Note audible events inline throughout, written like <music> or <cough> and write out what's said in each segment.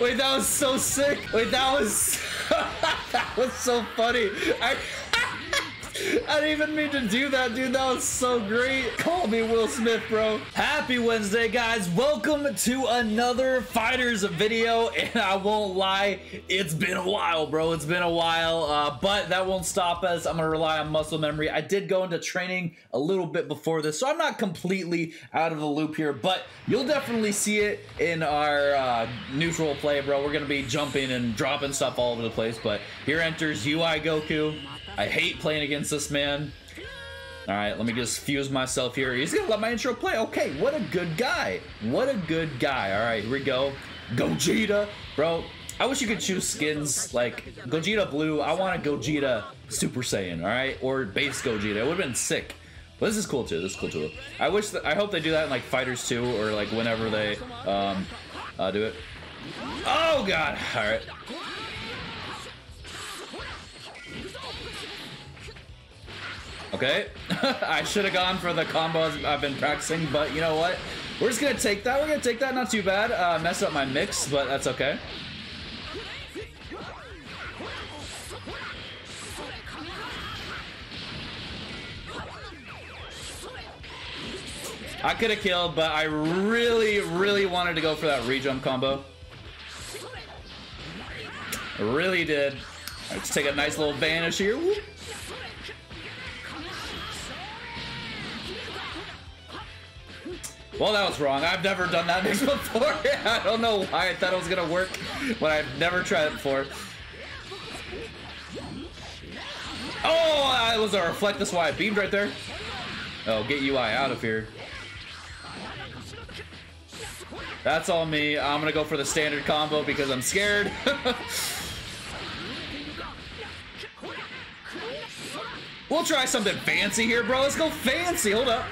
Wait, that was so sick. Wait, that was <laughs> that was so funny. I I didn't even mean to do that, dude. That was so great. Call me Will Smith, bro. Happy Wednesday, guys. Welcome to another FighterZ video. <laughs> And I won't lie, it's been a while, bro. It's been a while, uh, but that won't stop us. I'm going to rely on muscle memory. I did go into training a little bit before this, so I'm not completely out of the loop here, but you'll definitely see it in our uh, neutral play, bro. We're going to be jumping and dropping stuff all over the place, but here enters UI Goku. I hate playing against this man. All right, let me just fuse myself here. He's gonna let my intro play. Okay, what a good guy. What a good guy. All right, here we go. Gogeta, bro. I wish you could choose skins like Gogeta Blue. I want a Gogeta Super Saiyan, all right, or base Gogeta. It would have been sick. But this is cool too. This is cool too. I wish that I hope they do that in like FighterZ 2 or like whenever they um uh, do it. Oh god. All right. Okay, <laughs> I should have gone for the combos I've been practicing, but you know what? We're just gonna take that. We're gonna take that. Not too bad. Uh, mess up my mix, but that's okay. I could have killed, but I really, really wanted to go for that rejump combo. Really did. Let's take a nice little vanish here. Whoop. Well, that was wrong. I've never done that mix <laughs> before. I don't know why I thought it was gonna work when I've never tried it before. Oh, it was a reflect. That's why I beamed right there. Oh, get UI out of here. That's all me. I'm gonna go for the standard combo because I'm scared. <laughs> we'll try something fancy here, bro. Let's go fancy. Hold up.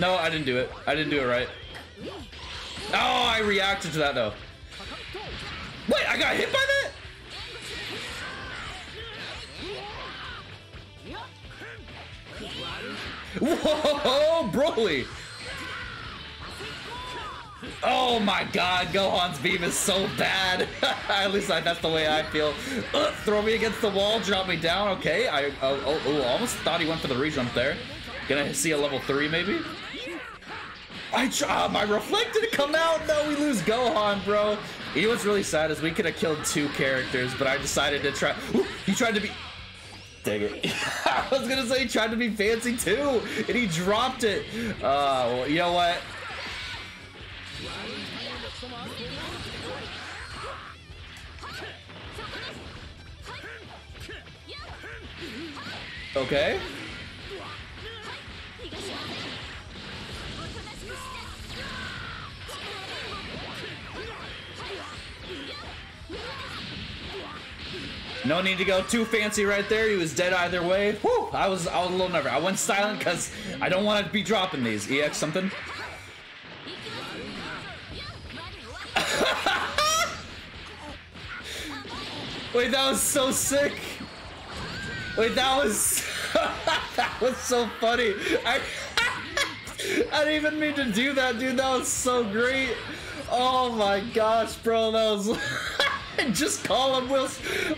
No, I didn't do it. I didn't do it right. Oh, I reacted to that though. Wait, I got hit by that? Whoa, Broly! Oh my god, Gohan's beam is so bad. <laughs> At least I, that's the way I feel. Uh, throw me against the wall, drop me down. Okay, I oh, oh, oh, almost thought he went for the rejump there. Gonna see a level 3 maybe? I try, uh, my reflect didn't come out. No, we lose Gohan, bro. You know what's really sad is we could have killed two characters, but I decided to try. Ooh, he tried to be. Dang it. <laughs> I was gonna say he tried to be fancy too, and he dropped it. Uh, well, you know what? Okay. No need to go too fancy right there. He was dead either way. Whew, I was I was a little nervous. I went silent because I don't want to be dropping these. EX something. <laughs> Wait, that was so sick. Wait, that was <laughs> that was so funny. I <laughs> I didn't even mean to do that, dude. That was so great. Oh my gosh, bro. That was <laughs> just call him Will.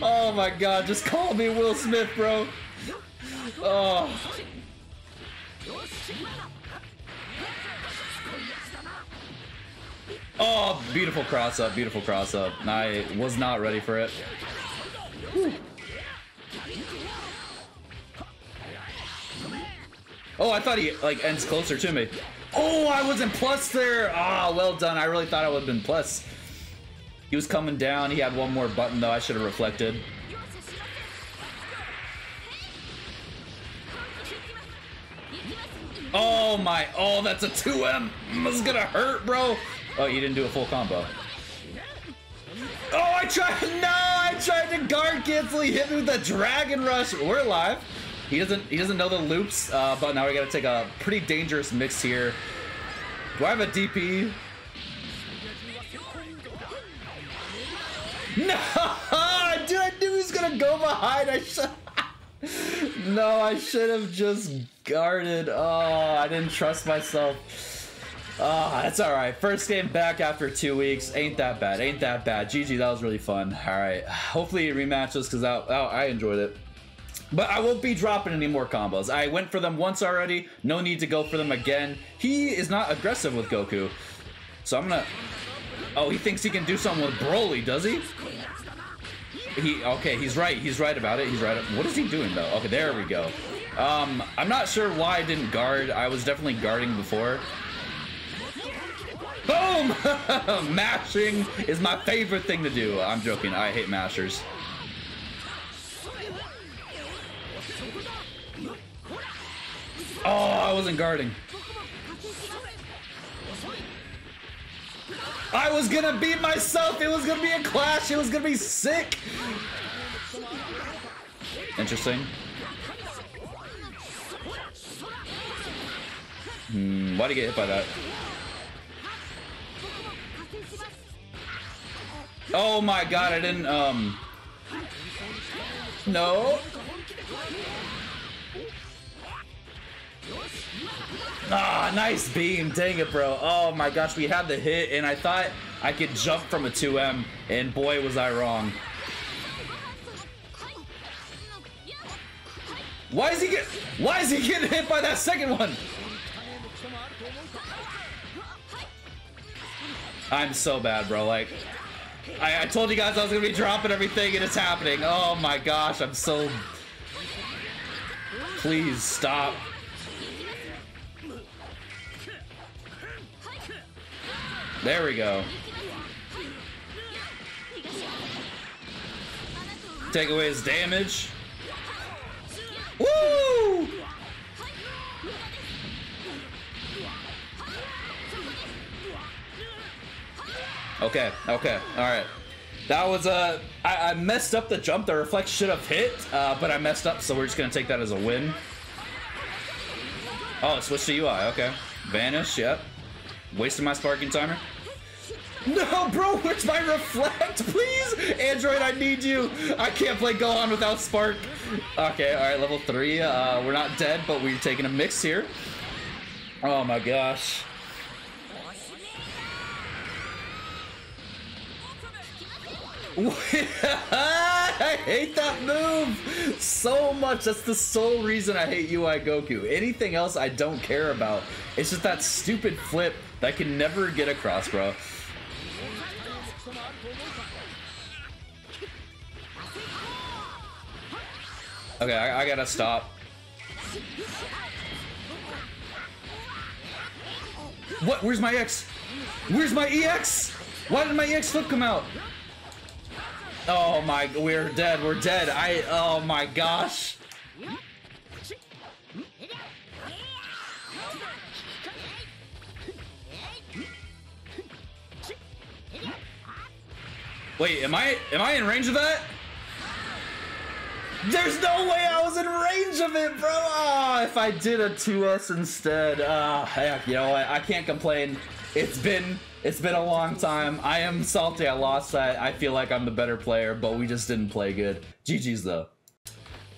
Oh my god, just call me Will Smith, bro. Oh. Oh, beautiful cross up, beautiful cross up. I was not ready for it. Whew. Oh, I thought he like ends closer to me. Oh, I was in plus there. Ah, oh, well done. I really thought I would have been plus. He was coming down. He had one more button, though. I should have reflected. Oh, my. Oh, that's a 2M. This is going to hurt, bro. Oh, you didn't do a full combo. Oh, I tried. <laughs> No, I tried to guard cancel. He hit me with the Dragon Rush. We're alive. He doesn't he doesn't know the loops, uh, but now we got to take a pretty dangerous mix here. Do I have a DP? Gonna go behind. I should. <laughs> no, I should have just guarded. Oh, I didn't trust myself. Oh, that's all right. First game back after two weeks. Ain't that bad. Ain't that bad. GG, that was really fun. All right. Hopefully it rematches because I, oh, I enjoyed it. But I won't be dropping any more combos. I went for them once already. No need to go for them again. He is not aggressive with Goku. So I'm gonna... Oh, he thinks he can do something with Broly, does he? He... Okay, he's right. He's right about it. He's right. What is he doing, though? Okay, there we go. Um, I'm not sure why I didn't guard. I was definitely guarding before. Boom! <laughs> Mashing is my favorite thing to do. I'm joking. I hate mashers. Oh, I wasn't guarding. I was gonna beat myself. It was gonna be a clash. It was gonna be sick. Interesting. Hmm, why'd he get hit by that? Oh my god, I didn't, um... No. Ah, nice beam. Dang it, bro. Oh my gosh, we had the hit, and I thought I could jump from a 2M, and boy, was I wrong. Why is he get? Why is he getting hit by that second one? I'm so bad, bro. Like, I, I told you guys I was gonna be dropping everything and it's happening. Oh my gosh, I'm so... Please stop. There we go. Take away his damage. Woo! Okay, okay, alright. That was a... Uh, I, messed up the jump. The reflect should have hit, uh, but I messed up, so we're just gonna take that as a win. Oh, switch to UI, okay. Vanish, yep. Wasting my sparking timer. No, bro, where's my reflect? <laughs> Please! Android, I need you! I can't play Gohan without Spark. Okay, alright, level 3. Uh, we're not dead, but we're taking a mix here. Oh my gosh. <laughs> I hate that move so much. That's the sole reason I hate UI Goku. Anything else I don't care about. It's just that stupid flip that can never get across, bro. Okay, I, I gotta stop. What? Where's my X? Where's my EX? Why did my EX flip come out? Oh my, we're dead, we're dead. I, oh my gosh. Wait, am I, am I in range of that? There's no way I was in range of it, bro. Oh, if I did a 2S instead. Oh, heck, you know what? I can't complain. It's been it's been a long time. I am salty I lost that. I feel like I'm the better player, but we just didn't play good. GG's though.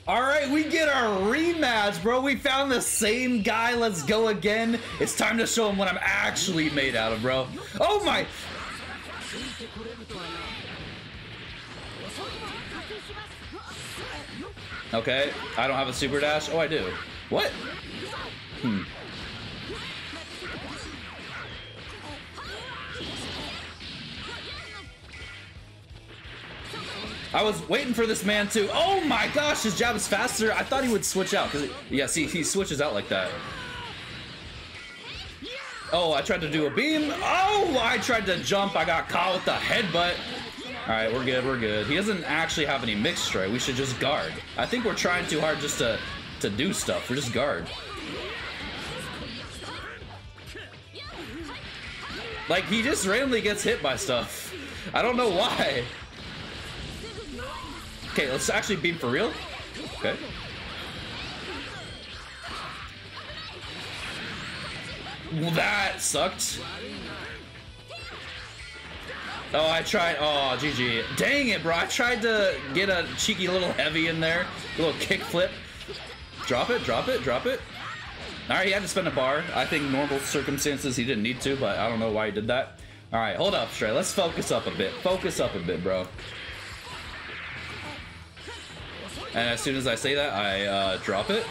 All right, we get our rematch, bro. We found the same guy. Let's go again. It's time to show him what I'm actually made out of, bro. Oh my. Okay, I don't have a super dash. Oh, I do. What? Hmm. I was waiting for this man to. Oh my gosh, his jab is faster. I thought he would switch out. Cause yeah, see, he switches out like that. Oh, I tried to do a beam. Oh, I tried to jump. I got caught with the headbutt. All right, we're good. We're good. He doesn't actually have any mixed strike. We should just guard. I think we're trying too hard just to to do stuff. We're just guard. Like he just randomly gets hit by stuff. I don't know why. Okay, let's actually beam for real. Okay. Well, that sucked. Oh, I tried. Oh, GG. Dang it, bro. I tried to get a cheeky little heavy in there. A little kick flip. Drop it, drop it, drop it. All right, he had to spend a bar. I think normal circumstances he didn't need to, but I don't know why he did that. All right, hold up, Stray. Let's focus up a bit. Focus up a bit, bro. And as soon as I say that, I uh, drop it.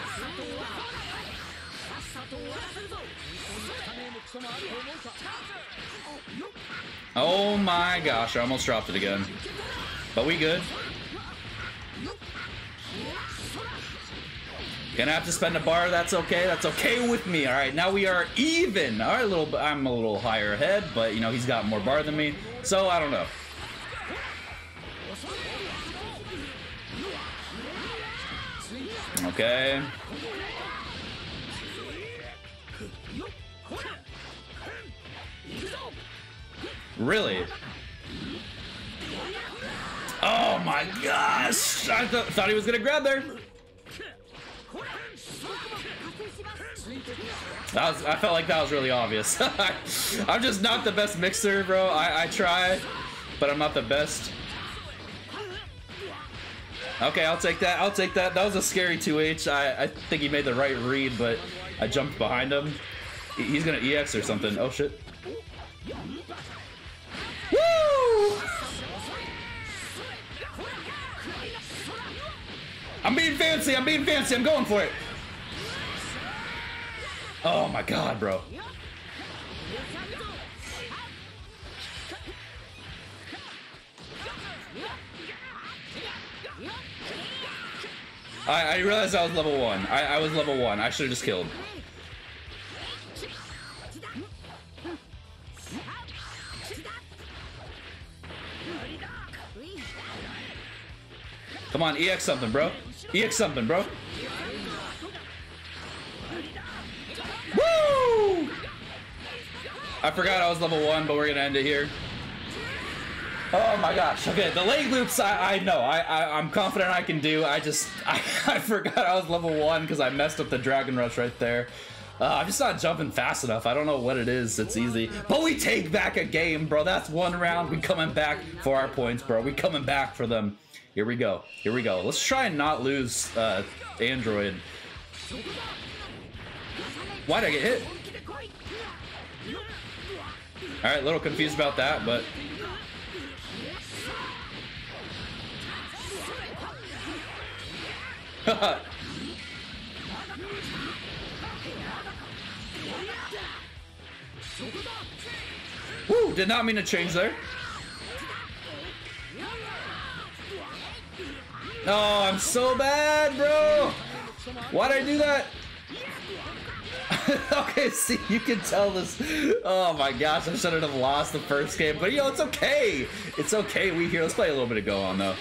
Oh my gosh, I almost dropped it again. But we good. Gonna have to spend a bar, that's okay, that's okay with me. Alright, now we are even. Alright, little I'm a little higher ahead, but you know, he's got more bar than me. So I don't know. Okay. Really? Oh my gosh! I th thought he was gonna grab there. That was, I felt like that was really obvious. <laughs> I'm just not the best mixer, bro. I, I try, but I'm not the best. Okay, I'll take that. I'll take that. That was a scary 2H. I, I think he made the right read, but I jumped behind him. He's gonna EX or something. Oh shit. Woo! I'm being fancy. I'm being fancy. I'm going for it. Oh my god, bro. I, I realized I was level one. I, I was level one. I should have just killed. Come on, EX something, bro. EX something, bro. Woo! I forgot I was level one, but we're gonna end it here. Oh my gosh. Okay, the leg loops I, I know. I, I am confident I can do. I just <laughs> I, I forgot I was level one because I messed up the Dragon Rush right there. Uh, I'm just not jumping fast enough. I don't know what it is. It's easy. But we take back a game, bro. That's one round. We coming back for our points, bro. We coming back for them. Here we go. Here we go. Let's try and not lose uh, Android. Why'd I get hit? Alright, a little confused about that, but... <laughs> Woo! Did not mean to change there. Oh, I'm so bad, bro! Why'd I do that? <laughs> okay, see, you can tell this. Oh my gosh, I shouldn't have lost the first game, but you know, it's okay. It's okay. We here. Let's play a little bit of Gohan though.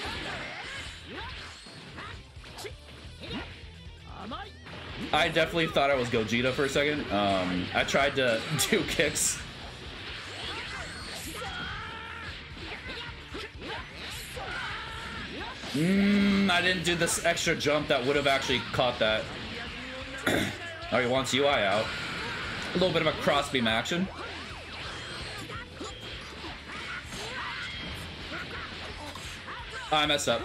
I definitely thought I was Gogeta for a second. Um, I tried to <laughs> do kicks. Mmm, I didn't do this extra jump that would have actually caught that. Oh, he wants UI out. A little bit of a crossbeam action. I messed up.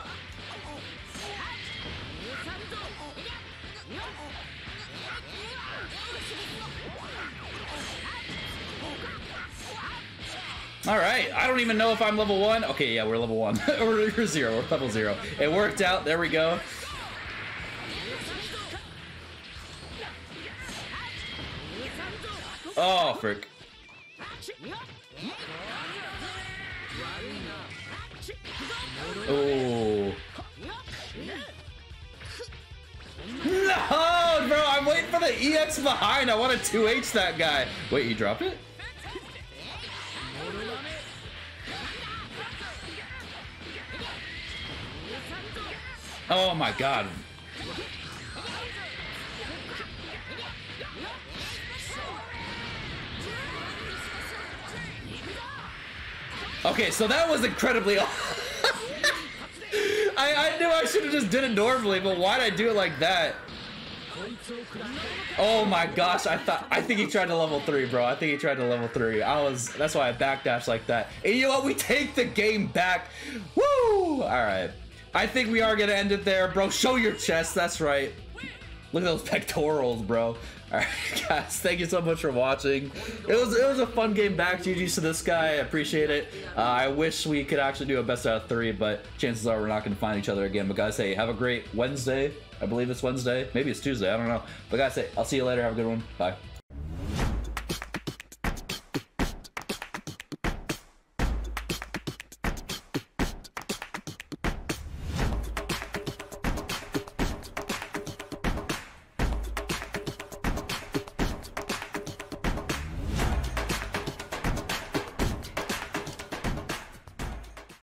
All right, I don't even know if I'm level one. Okay, yeah, we're level one. <laughs> we're zero, we're level zero. It worked out, there we go. Oh, frick. Oh. No, bro, I'm waiting for the EX behind. I want to 2H that guy. Wait, you dropped it? Oh my god. Okay, so that was incredibly. <laughs> I, I knew I should have just did it normally, but why'd I do it like that? Oh my gosh, I thought I think he tried to level three, bro. I think he tried to level three. I was that's why I backdashed like that. And you know what? We take the game back. Woo! Alright. I think we are gonna end it there, bro. Show your chest, that's right. Look at those pectorals, bro. All right, <laughs> guys, thank you so much for watching. It was it was a fun game back. GG's to this guy. I appreciate it. Uh, I wish we could actually do a best out of three, but chances are we're not going to find each other again. But guys, hey, have a great Wednesday. I believe it's Wednesday. Maybe it's Tuesday. I don't know. But guys, hey, I'll see you later. Have a good one. Bye.